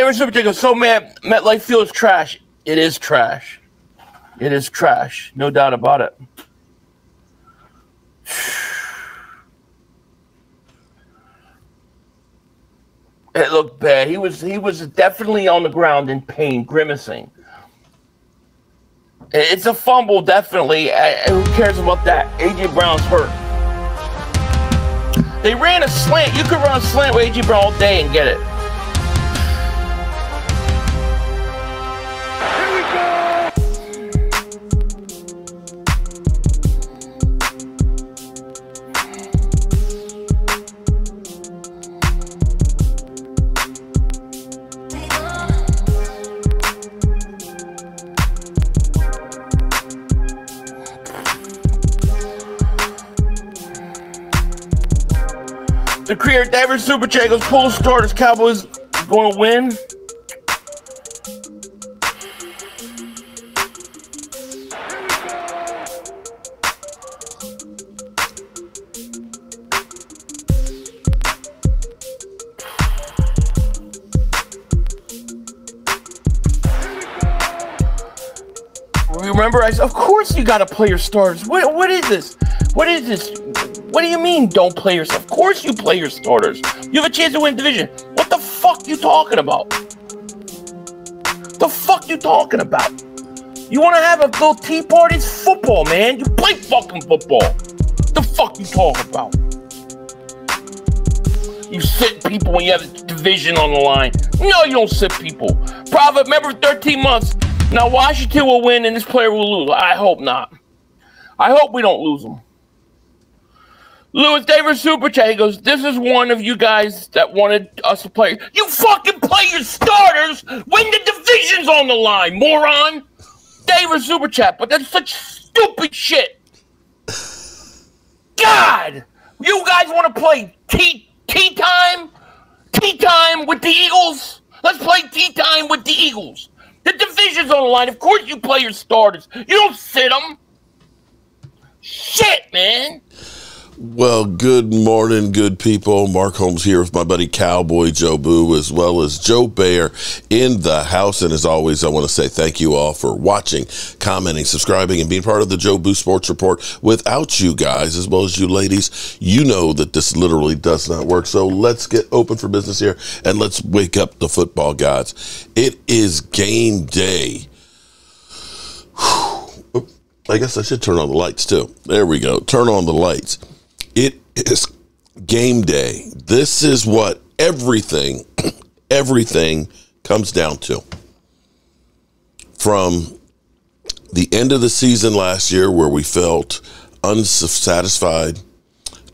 David Super goes, so man, MetLife Field is trash. It is trash. It is trash. No doubt about it. It looked bad. He was he was definitely on the ground in pain, grimacing. It's a fumble, definitely. who cares about that? AJ Brown's hurt. They ran a slant. You could run a slant with AJ Brown all day and get it. David Super goes pull starters. Cowboys going to win. Remember, I said, of course you got to play your starters. What, what is this? What is this? What do you mean don't play yourself? Of course you play your starters. You have a chance to win division. What the fuck you talking about? The fuck you talking about? You want to have a little tea party? It's football, man. You play fucking football. The fuck you talking about? You sit people when you have a division on the line. No, you don't sit people. Private, remember 13 months. Now Washington will win and this player will lose. I hope not. I hope we don't lose them. Louis Davis Super Chat, he goes, This is one of you guys that wanted us to play. You fucking play your starters when the division's on the line, moron! Davis Super Chat, but that's such stupid shit. God! You guys want to play tea, tea time? Tea time with the Eagles? Let's play tea time with the Eagles. The division's on the line. Of course you play your starters. You don't sit them. Shit, man. Well, good morning, good people. Mark Holmes here with my buddy Cowboy Jobu, as well as Joe Bayer in the house. And as always, I want to say thank you all for watching, commenting, subscribing, and being part of the Jobu Sports Report. Without you guys, as well as you ladies, you know that this literally does not work. So let's get open for business here and let's wake up the football gods. It is game day. I guess I should turn on the lights too. There we go. Turn on the lights. It is game day. This is what everything, everything comes down to. From the end of the season last year, where we felt unsatisfied,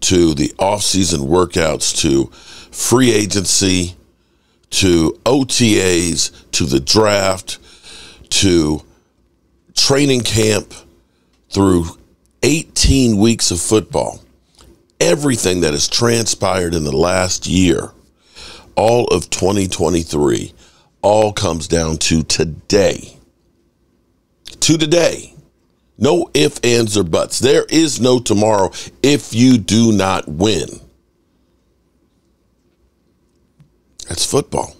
to the off-season workouts, to free agency, to OTAs, to the draft, to training camp, through 18 weeks of football everything that has transpired in the last year, all of 2023, all comes down to today. To today. No ifs, ands, or buts. There is no tomorrow if you do not win. That's football.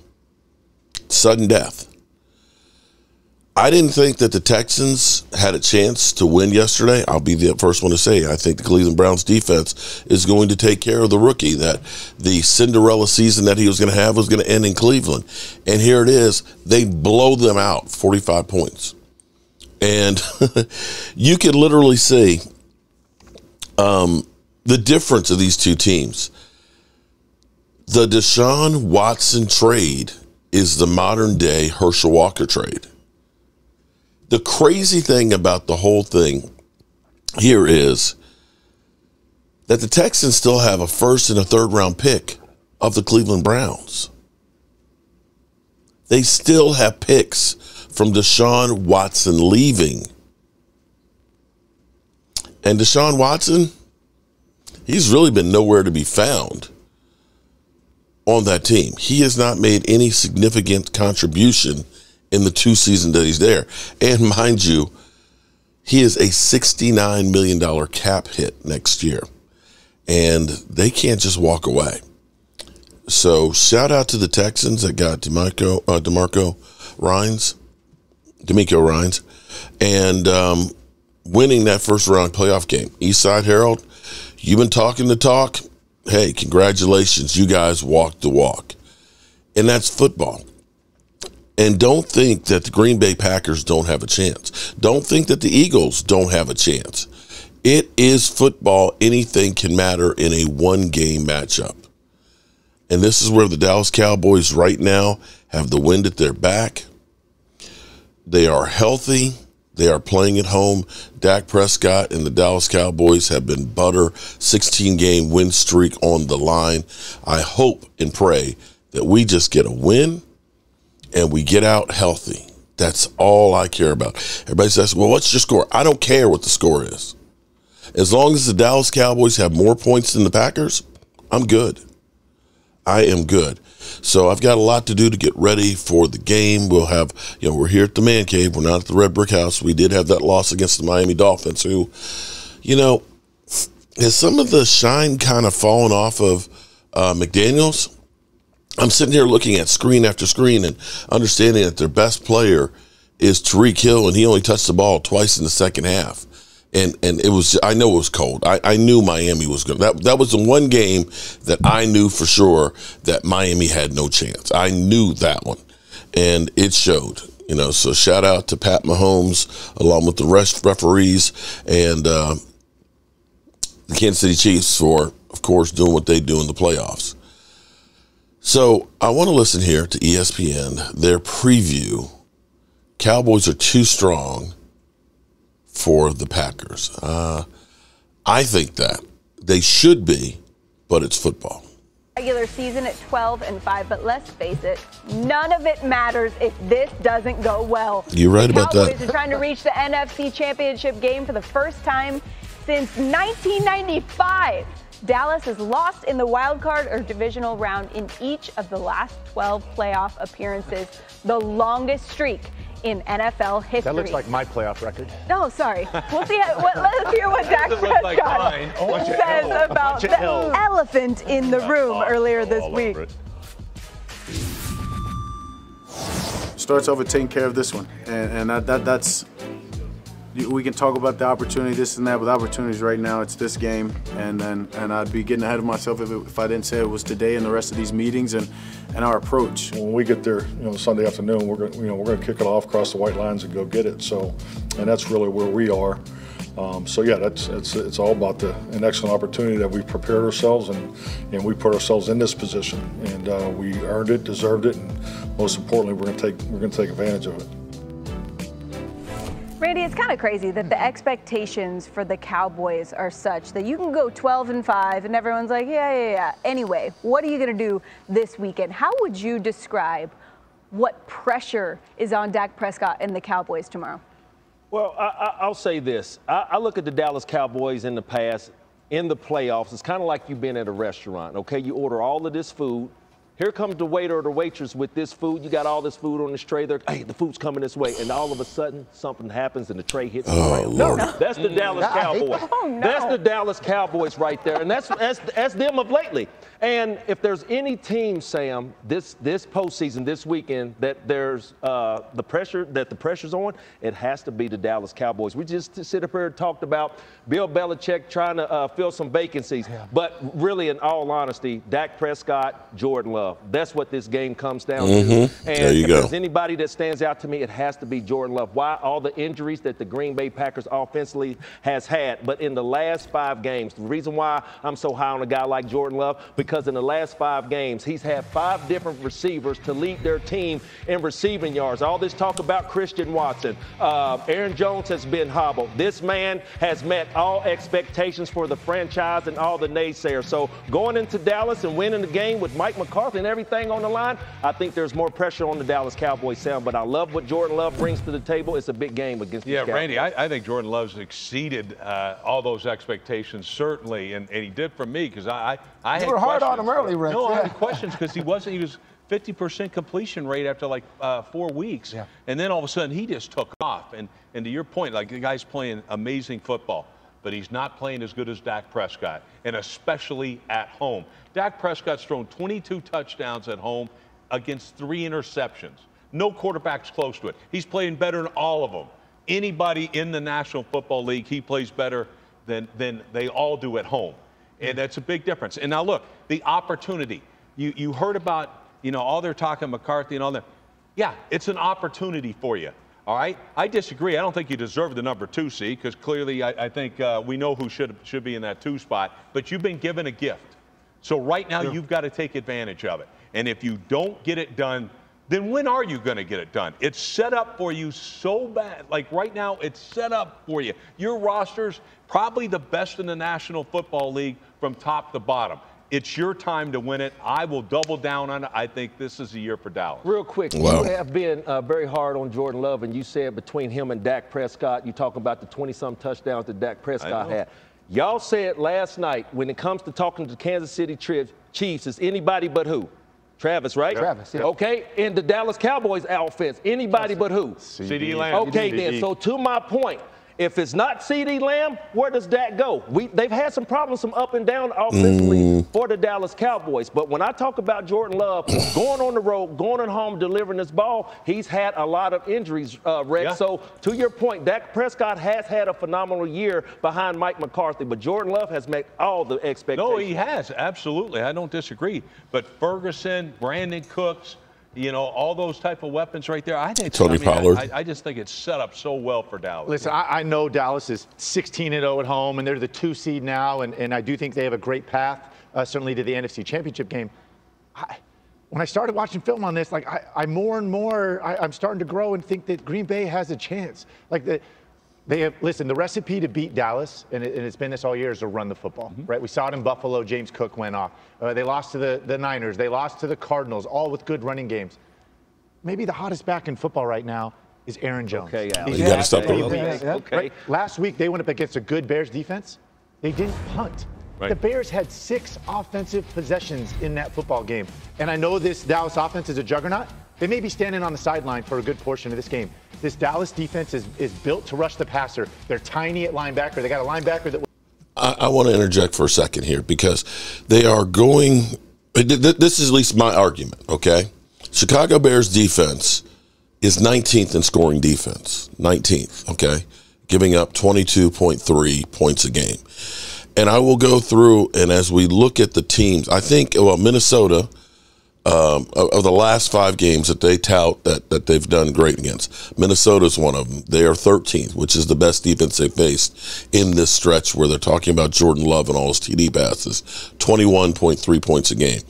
Sudden death. I didn't think that the Texans had a chance to win yesterday. I'll be the first one to say I think the Cleveland Browns defense is going to take care of the rookie. That the Cinderella season that he was going to have was going to end in Cleveland, and here it is. They blow them out, forty-five points, and you can literally see um, the difference of these two teams. The Deshaun Watson trade is the modern day Herschel Walker trade the crazy thing about the whole thing here is that the Texans still have a first and a third round pick of the Cleveland Browns. They still have picks from Deshaun Watson leaving. And Deshaun Watson, he's really been nowhere to be found on that team. He has not made any significant contribution in the two seasons that he's there. And mind you, he is a $69 million cap hit next year. And they can't just walk away. So shout out to the Texans that got DeMarco, uh, DeMarco Ryans, DeMeco Ryans, and um, winning that first round playoff game. Eastside Herald, you've been talking the talk. Hey, congratulations. You guys walked the walk. And that's football. And don't think that the Green Bay Packers don't have a chance. Don't think that the Eagles don't have a chance. It is football. Anything can matter in a one game matchup. And this is where the Dallas Cowboys right now have the wind at their back. They are healthy. They are playing at home. Dak Prescott and the Dallas Cowboys have been butter, 16 game win streak on the line. I hope and pray that we just get a win and we get out healthy. That's all I care about. Everybody says, well, what's your score? I don't care what the score is. As long as the Dallas Cowboys have more points than the Packers, I'm good. I am good. So I've got a lot to do to get ready for the game. We'll have, you know, we're here at the man cave. We're not at the Red Brick House. We did have that loss against the Miami Dolphins, who, you know, has some of the shine kind of fallen off of uh, McDaniels? I'm sitting here looking at screen after screen and understanding that their best player is Tyreek Hill, and he only touched the ball twice in the second half. And and it was I know it was cold. I, I knew Miami was going. That that was the one game that I knew for sure that Miami had no chance. I knew that one, and it showed. You know, so shout out to Pat Mahomes along with the rest referees and uh, the Kansas City Chiefs for, of course, doing what they do in the playoffs. So I want to listen here to ESPN, their preview. Cowboys are too strong for the Packers. Uh, I think that they should be, but it's football. Regular season at 12 and 5, but let's face it, none of it matters if this doesn't go well. You're right about Cowboys that. Cowboys are trying to reach the NFC Championship game for the first time since 1995. Dallas has lost in the wild card or divisional round in each of the last 12 playoff appearances, the longest streak in NFL history. That looks like my playoff record. No, sorry. We'll see. What, let's hear what Dak Prescott like oh, says about the elephant in the room earlier this week. Starts over taking care of this one, and, and that, that that's we can talk about the opportunity, this and that, but opportunities right now, it's this game, and then and I'd be getting ahead of myself if, it, if I didn't say it was today and the rest of these meetings and, and our approach. When we get there, you know, Sunday afternoon, we're gonna, you know, we're going to kick it off, cross the white lines, and go get it. So, and that's really where we are. Um, so yeah, that's it's it's all about the an excellent opportunity that we prepared ourselves and and we put ourselves in this position and uh, we earned it, deserved it, and most importantly, we're to take we're going to take advantage of it. Randy, it's kind of crazy that the mm-hmm. expectations for the Cowboys are such that you can go 12 and 5 and everyone's like, yeah, yeah, yeah. Anyway, what are you going to do this weekend? How would you describe what pressure is on Dak Prescott and the Cowboys tomorrow? Well, I, will say this. I, I look at the Dallas Cowboys in the past, in the playoffs. It's kind of like you've been at a restaurant, okay? You order all of this food here comes the waiter or the waitress with this food. You got all this food on this tray. They're, hey, the food's coming this way. And all of a sudden, something happens and the tray hits oh, the ground. No, that's the Dallas Cowboys. Oh, no. That's the Dallas Cowboys right there. And that's, that's, that's them of lately. And if there's any team, Sam, this this postseason, this weekend, that there's uh, the pressure that the pressure's on, it has to be the Dallas Cowboys. We just sit up here and talked about Bill Belichick trying to uh, fill some vacancies, yeah. but really, in all honesty, Dak Prescott, Jordan Love. That's what this game comes down mm-hmm. to. And there you if go. there's anybody that stands out to me, it has to be Jordan Love. Why all the injuries that the Green Bay Packers offensively has had, but in the last five games, the reason why I'm so high on a guy like Jordan Love because in the last five games, he's had five different receivers to lead their team in receiving yards. All this talk about Christian Watson. Uh, Aaron Jones has been hobbled. This man has met all expectations for the franchise and all the naysayers. So going into Dallas and winning the game with Mike McCarthy and everything on the line, I think there's more pressure on the Dallas Cowboys, Sam. But I love what Jordan Love brings to the table. It's a big game against the yeah, the Randy, I, I, think Jordan Love's exceeded uh, all those expectations, certainly. And, and he did for me because I, I, I you were hard on him early, Rick. No, yeah. I had questions because he wasn't. He was 50% completion rate after like uh, four weeks, yeah. and then all of a sudden he just took off. And and to your point, like the guy's playing amazing football. But he's not playing as good as Dak Prescott, and especially at home. Dak Prescott's thrown 22 touchdowns at home against three interceptions. No quarterback's close to it. He's playing better than all of them. Anybody in the National Football League, he plays better than, than they all do at home. And mm. that's a big difference. And now look, the opportunity. You, you heard about, you know, all they're talking McCarthy and all that. Yeah, it's an opportunity for you. All right, I disagree. I don't think you deserve the number two seed because clearly I, I think uh, we know who should should be in that two spot. But you've been given a gift, so right now you've got to take advantage of it. And if you don't get it done, then when are you going to get it done? It's set up for you so bad. Like right now, it's set up for you. Your roster's probably the best in the National Football League from top to bottom. It's your time to win it. I will double down on it. I think this is a year for Dallas. Real quick, Wow. you have been uh, very hard on Jordan Love, and you said between him and Dak Prescott, you talk about the 20-some touchdowns that Dak Prescott had. Y'all said last night when it comes to talking to Kansas City Chiefs, it's anybody but who? Travis, right? Travis, yeah. Okay, in the Dallas Cowboys offense, anybody but who? CeeDee Lamb. Okay, then. So to my point, if it's not CeeDee Lamb, where does that go? We they've had some problems, some up and down offensively for the Dallas Cowboys. But when I talk about Jordan Love going on the road, going at home, delivering this ball, he's had a lot of injuries, uh, Rex. Yeah. So to your point, Dak Prescott has had a phenomenal year behind Mike McCarthy, but Jordan Love has met all the expectations. No, he has. Absolutely. I don't disagree. But Ferguson, Brandin Cooks, you know, all those type of weapons right there. I think Tony I mean, Pollard. I, I just think it's set up so well for Dallas. Listen, I, I know Dallas is 16 and 0 at home, and they're the two seed now, and, and I do think they have a great path, uh, certainly to the NFC Championship game. I, when I started watching film on this, like I, I more and more, I, I'm starting to grow and think that Green Bay has a chance. Like the, they have listen. The recipe to beat Dallas, and, it, and it's been this all year, is to run the football. Right? We saw it in Buffalo. James Cook went off. Uh, they lost to the, the Niners. They lost to the Cardinals, all with good running games. Maybe the hottest back in football right now is Aaron Jones. Okay, Alex. He's You gotta stop the three Okay. right? Last week they went up against a good Bears defense. They didn't punt. Right. The Bears had six offensive possessions in that football game. And I know this Dallas offense is a juggernaut. They may be standing on the sideline for a good portion of this game. This Dallas defense is, is built to rush the passer. They're tiny at linebacker. They got a linebacker that I, I want to interject for a second here because they are going. th- th- This is at least my argument. Okay, Chicago Bears defense is 19th in scoring defense. 19th. Okay, giving up 22.3 points a game. And I will go through and as we look at the teams, I think well Minnesota um, of, the last five games that they tout that, that they've done great against. Minnesota's one of them. They are 13th, which is the best defense they've faced in this stretch where they're talking about Jordan Love and all his TD passes, 21.3 points a game.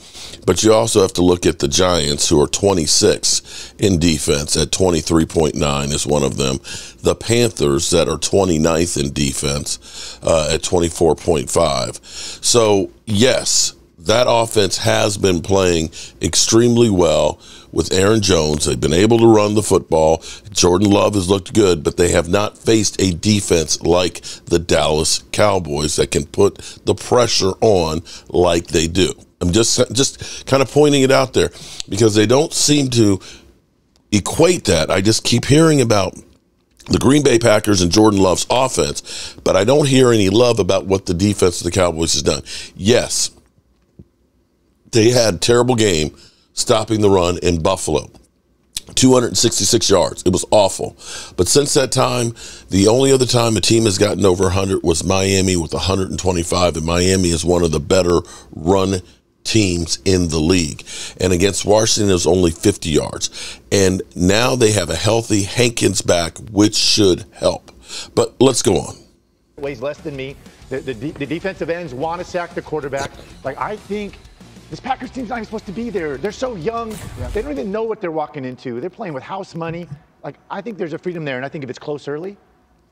But you also have to look at the Giants, who are 26 in defense at 23.9 is one of them. The Panthers that are 29th in defense uh, at 24.5. So, yes, that offense has been playing extremely well with Aaron Jones. They've been able to run the football. Jordan Love has looked good, but they have not faced a defense like the Dallas Cowboys that can put the pressure on like they do. I'm just just kind of pointing it out there because they don't seem to equate that. I just keep hearing about the Green Bay Packers and Jordan Love's offense, but I don't hear any love about what the defense of the Cowboys has done. Yes, they had a terrible game stopping the run in Buffalo. 266 yards. It was awful. But since that time, the only other time a team has gotten over 100 was Miami with 125, and Miami is one of the better run teams in the league. And against Washington, it was only 50 yards. And now they have a healthy Hankins back, which should help. But let's go on. weighs less than me. The, the, the defensive ends want to sack the quarterback. Like, I think this Packers team's not even supposed to be there. They're so young. They don't even know what they're walking into. They're playing with house money. Like, I think there's a freedom there. And I think if it's close early,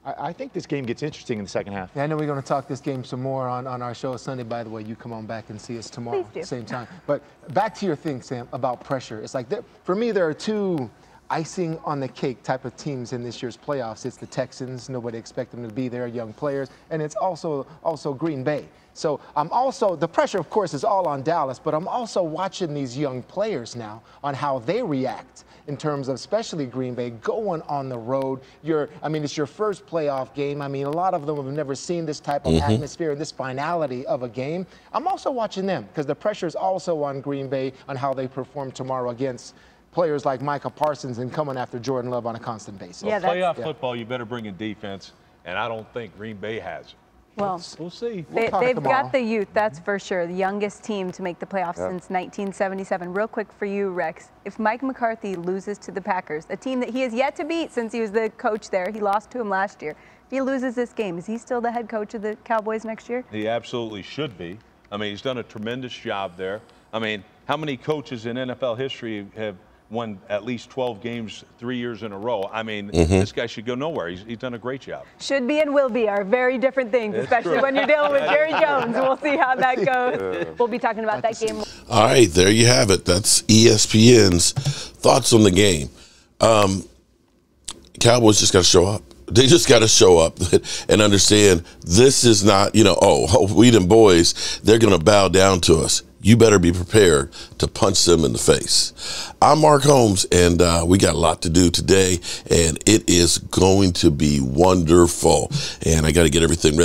I, I think this game gets interesting in the second half. Yeah, I know we're going to talk this game some more on, on our show Sunday. By the way, you come on back and see us tomorrow at the same time. But back to your thing, Sam, about pressure. It's like, there, for me, there are two icing on the cake type of teams in this year's playoffs. It's the Texans. Nobody expected them to be there, young players. And it's also, also Green Bay. So I'm also, the pressure, of course, is all on Dallas, but I'm also watching these young players now on how they react in terms of especially Green Bay going on the road. You're, I mean, it's your first playoff game. I mean, a lot of them have never seen this type of Mm-hmm. atmosphere and this finality of a game. I'm also watching them because the pressure is also on Green Bay on how they perform tomorrow against players like Micah Parsons and coming after Jordan Love on a constant basis. Yeah, that's- Playoff Yeah. football, you better bring in defense, and I don't think Green Bay has it. Well, We'll see. They, talk they've tomorrow. got the youth, that's for sure. The youngest team to make the playoffs since 1977. Real quick for you, Rex. If Mike McCarthy loses to the Packers, a team that he has yet to beat since he was the coach there, he lost to him last year. If he loses this game, is he still the head coach of the Cowboys next year? He absolutely should be. I mean, he's done a tremendous job there. I mean, how many coaches in NFL history have won at least 12 games three years in a row? I mean, this guy should go nowhere. He's, he's done a great job. Should be and will be are very different things, That's especially true. when you're dealing with Jerry Jones. We'll see how that goes. We'll be talking about that game. All right, there you have it. That's ESPN's thoughts on the game. Um, Cowboys just got to show up. They just got to show up and understand this is not, you know, oh, we them boys, they're going to bow down to us. You better be prepared to punch them in the face. I'm Mark Holmes, and uh, we got a lot to do today, and it is going to be wonderful. And I got to get everything ready.